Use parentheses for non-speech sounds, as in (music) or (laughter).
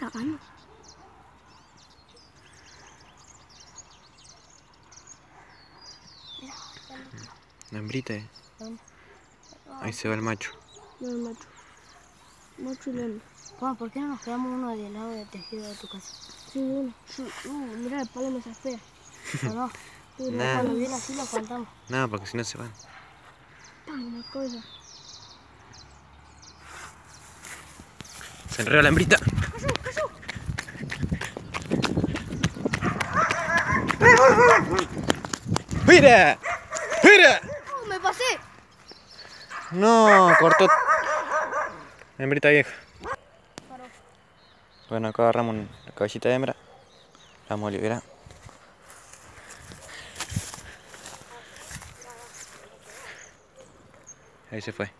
grabando. La hembrita. eh. Ahí se va el macho. No, el macho. Macho y la hembra. Juan, ¿por qué no nos quedamos uno del lado del tejido de tu casa? Sí, uno. Sí, uh, mira el palo me fea. (laughs) ¿O no? Sí. Cuando viene así lo contamos. Nada, porque si no se van. Una cosa. Se enreda la hembrita. ¡Mira! ¡Mira! ¡Oh, me pasé! No, cortó. Hembrita vieja. Bueno, acá agarramos la cabellita de hembra. La vamos a liberar. Ahí se fue.